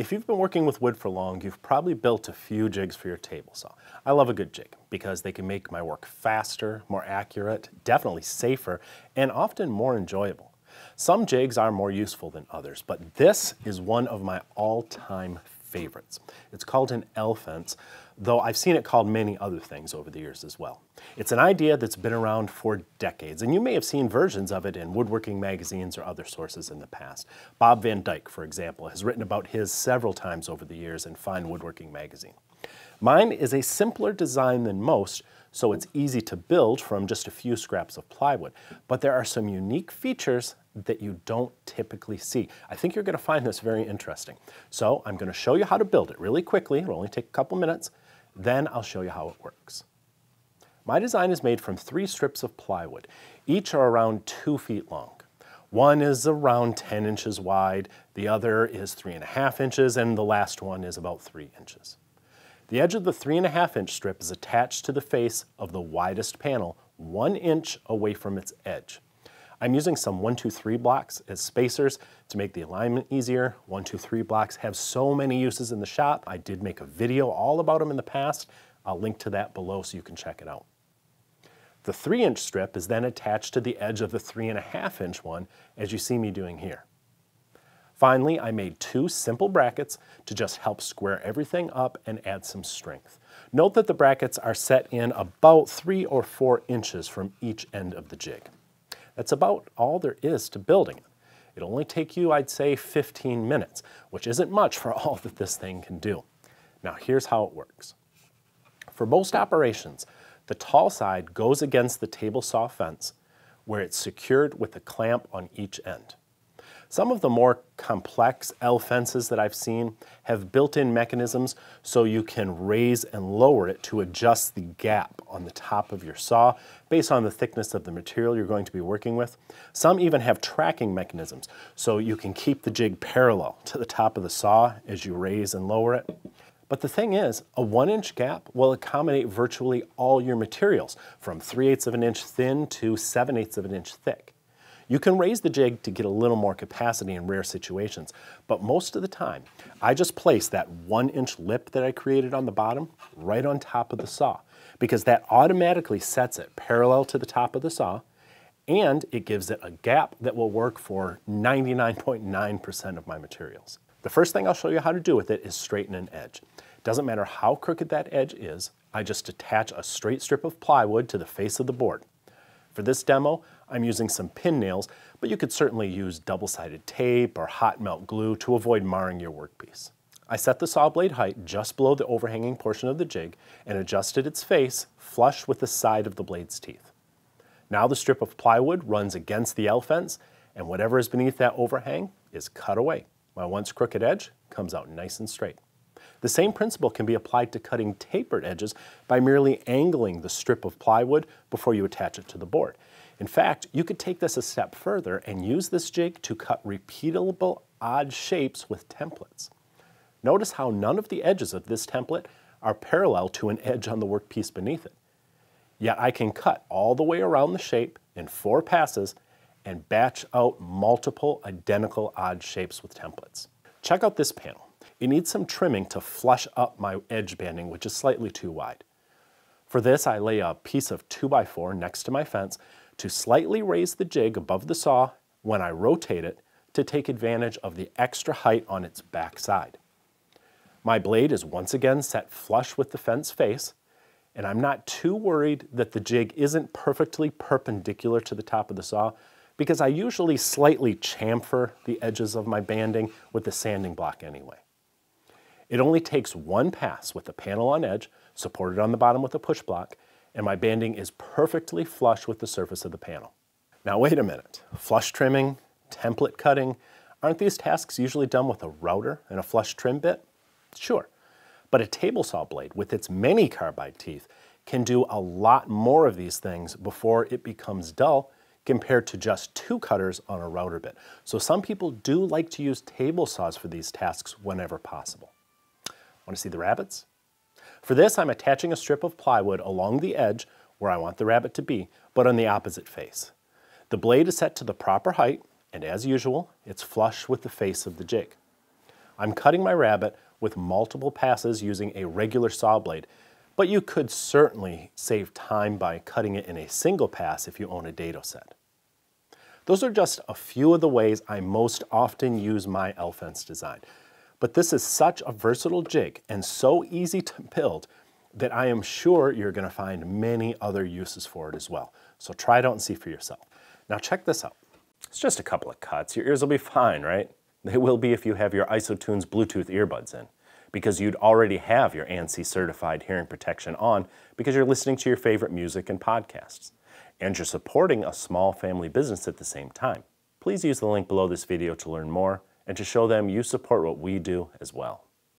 If you've been working with wood for long, you've probably built a few jigs for your table saw. I love a good jig because they can make my work faster, more accurate, definitely safer, and often more enjoyable. Some jigs are more useful than others, but this is one of my all-time favorites. It's called an L-fence, though I've seen it called many other things over the years as well. It's an idea that's been around for decades, and you may have seen versions of it in woodworking magazines or other sources in the past. Bob Van Dyke, for example, has written about his several times over the years in Fine Woodworking magazine. Mine is a simpler design than most, so it's easy to build from just a few scraps of plywood. But there are some unique features that you don't typically see. I think you're going to find this very interesting. So I'm going to show you how to build it really quickly. It'll only take a couple minutes. Then I'll show you how it works. My design is made from three strips of plywood. Each are around two feet long. One is around 10 inches wide, the other is three and a half inches, and the last one is about three inches. The edge of the three and a half inch strip is attached to the face of the widest panel, one inch away from its edge. I'm using some 123 blocks as spacers to make the alignment easier. 123 blocks have so many uses in the shop. I did make a video all about them in the past. I'll link to that below so you can check it out. The three inch strip is then attached to the edge of the three and a half inch one as you see me doing here. Finally, I made two simple brackets to just help square everything up and add some strength. Note that the brackets are set in about three or four inches from each end of the jig. That's about all there is to building it. It'll only take you, I'd say, 15 minutes, which isn't much for all that this thing can do. Now here's how it works. For most operations, the tall side goes against the table saw fence where it's secured with a clamp on each end. Some of the more complex L fences that I've seen have built-in mechanisms so you can raise and lower it to adjust the gap on the top of your saw based on the thickness of the material you're going to be working with. Some even have tracking mechanisms so you can keep the jig parallel to the top of the saw as you raise and lower it. But the thing is, a one inch gap will accommodate virtually all your materials, from 3 eighths of an inch thin to 7 eighths of an inch thick. You can raise the jig to get a little more capacity in rare situations, but most of the time, I just place that one inch lip that I created on the bottom right on top of the saw, because that automatically sets it parallel to the top of the saw, and it gives it a gap that will work for 99.9% of my materials. The first thing I'll show you how to do with it is straighten an edge. Doesn't matter how crooked that edge is, I just attach a straight strip of plywood to the face of the board. For this demo, I'm using some pin nails, but you could certainly use double-sided tape or hot melt glue to avoid marring your workpiece. I set the saw blade height just below the overhanging portion of the jig and adjusted its face flush with the side of the blade's teeth. Now the strip of plywood runs against the L fence and whatever is beneath that overhang is cut away. My once crooked edge comes out nice and straight. The same principle can be applied to cutting tapered edges by merely angling the strip of plywood before you attach it to the board. In fact, you could take this a step further and use this jig to cut repeatable odd shapes with templates. Notice how none of the edges of this template are parallel to an edge on the workpiece beneath it. Yet I can cut all the way around the shape in four passes and batch out multiple identical odd shapes with templates. Check out this panel. It needs some trimming to flush up my edge banding, which is slightly too wide. For this, I lay a piece of 2x4 next to my fence to slightly raise the jig above the saw when I rotate it to take advantage of the extra height on its back side. My blade is once again set flush with the fence face, and I'm not too worried that the jig isn't perfectly perpendicular to the top of the saw because I usually slightly chamfer the edges of my banding with the sanding block anyway. It only takes one pass with the panel on edge, supported on the bottom with a push block, and my banding is perfectly flush with the surface of the panel. Now wait a minute, flush trimming, template cutting, aren't these tasks usually done with a router and a flush trim bit? Sure, but a table saw blade with its many carbide teeth can do a lot more of these things before it becomes dull compared to just two cutters on a router bit. So some people do like to use table saws for these tasks whenever possible. Want to see the rabbets? For this, I'm attaching a strip of plywood along the edge where I want the rabbet to be, but on the opposite face. The blade is set to the proper height, and as usual, it's flush with the face of the jig. I'm cutting my rabbet with multiple passes using a regular saw blade, but you could certainly save time by cutting it in a single pass if you own a dado set. Those are just a few of the ways I most often use my L-fence design. But this is such a versatile jig and so easy to build that I am sure you're gonna find many other uses for it as well. So try it out and see for yourself. Now check this out. It's just a couple of cuts. Your ears will be fine, right? They will be if you have your ISOtunes Bluetooth earbuds in, because you'd already have your ANSI certified hearing protection on because you're listening to your favorite music and podcasts. And you're supporting a small family business at the same time. Please use the link below this video to learn more and to show them you support what we do as well.